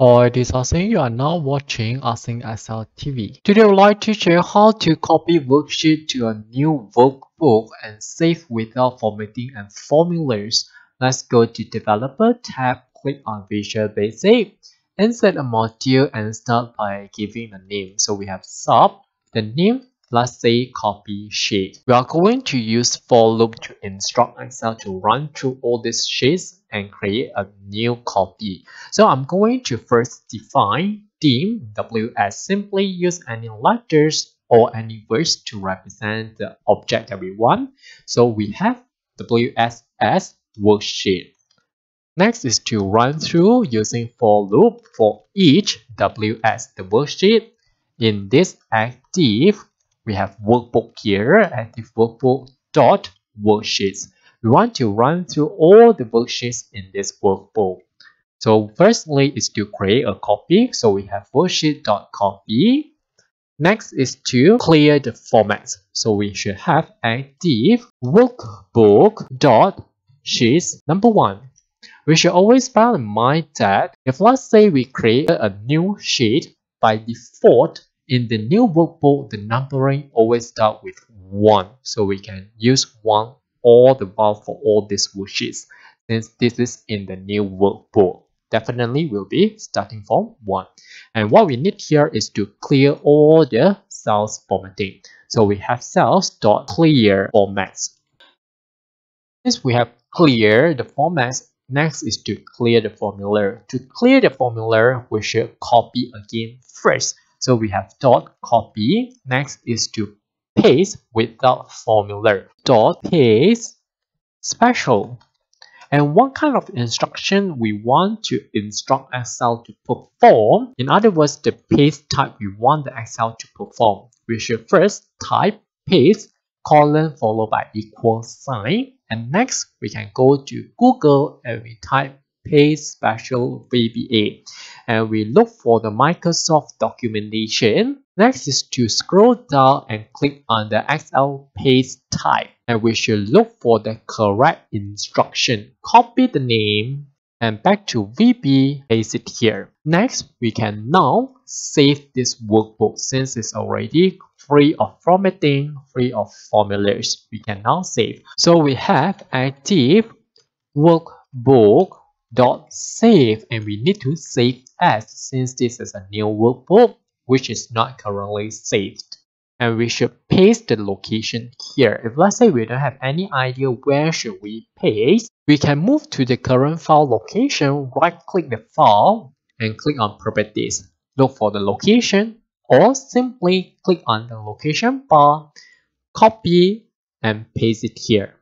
Hi, this is Asing. You are now watching Asing Excel TV. Today I would like to you how to copy worksheet to a new workbook and save without formatting and formulas. Let's go to Developer tab, click on Visual Basic, insert a module and start by giving a name. So we have sub, the name let's say copy sheet. We are going to use for loop to instruct Excel to run through all these sheets and create a new copy. So I'm going to first define dim ws. Simply use any letters or any words to represent the object that we want. So we have ws as worksheet. Next is to run through using for loop for each ws, the worksheet. In this active, we have workbook here, active workbook dot worksheets. We want to run through all the worksheets in this workbook. So firstly is to create a copy. So we have worksheet dot copy. Next is to clear the formats. So we should have active workbook dot sheets number one. We should always bear in mind that if let's say we create a new sheet by default in the new workbook, the numbering always start with 1. So we can use 1 all the while for all these worksheets. Since this is in the new workbook, definitely will be starting from 1. And what we need here is to clear all the cells formatting. So we have cells dot clear formats. Since we have clear the formats, next is to clear the formula. To clear the formula, we should copy again first. So we have dot copy. Next is to paste without formula. Dot paste special. And what kind of instruction we want to instruct Excel to perform. In other words, the paste type we want the Excel to perform. We should first type paste colon followed by equal sign. And next, we can go to Google and we type paste special VBA and we look for the Microsoft documentation. Next is to scroll down and click on the Excel paste type and we should look for the correct instruction. Copy the name and back to VB, paste it here. Next, we can now save this workbook since it's already free of formatting, free of formulas. We can now save. So we have active workbook dot save and we need to save as since this is a new workbook which is not currently saved. And we should paste the location here. If let's say we don't have any idea where should we paste we can move to the current file location right click the file and click on properties. Look for the location or simply click on the location bar copy and paste it here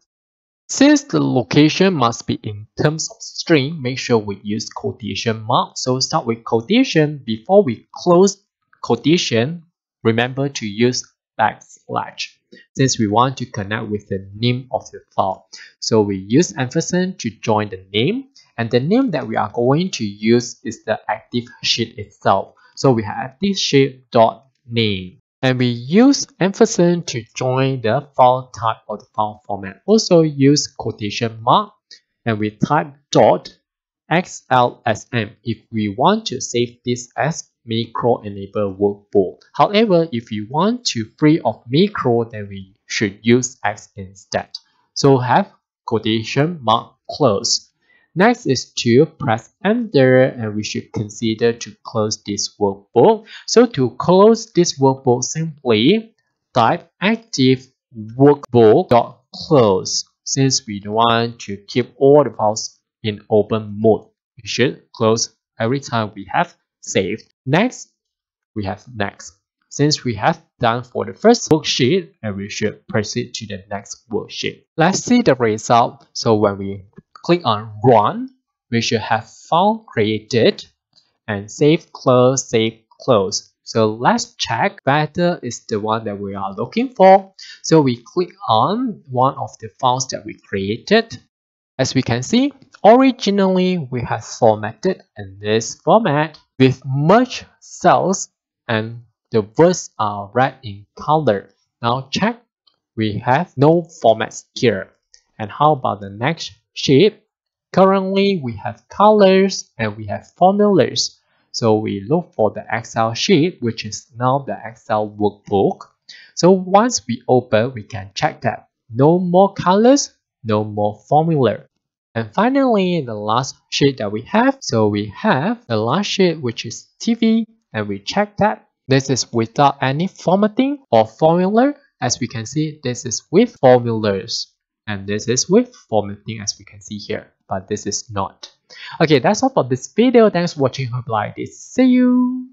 since the location must be in terms of string, make sure we use quotation mark. So start with quotation. Before we close quotation, remember to use backslash since we want to connect with the name of the file. So we use ampersand to join the name and the name that we are going to use is the active sheet itself. So we have active sheet dot name and we use ampersand to join the file type or the file format. Also use quotation mark and we type dot xlsm if we want to save this as macro enable workbook. However, if you want to free of macro, then we should use X instead. So have quotation mark close. Next is to press enter and we should consider to close this workbook. So to close this workbook, simply type active workbook.close. Since we don't want to keep all the files in open mode, we should close every time we have saved. Next, we have next. Since we have done for the first worksheet, and we should proceed to the next worksheet. Let's see the result. So when we click on run we should have file created and save close save close. So let's check whether it's the one that we are looking for. So we click on one of the files that we created. As we can see originally we have formatted in this format with merged cells and the words are red in color. Now check we have no formats here. And how about the next shape. Currently, we have colors and we have formulas. So we look for the Excel sheet, which is now the Excel workbook. So once we open, we can check that no more colors, no more formula. And finally, the last sheet that we have, so we have the last sheet which is TV and we check that this is without any formatting or formula. As we can see, this is with formulas and this is with formatting as we can see here, but this is not. Okay, that's all for this video. Thanks for watching. Hope like this. See you.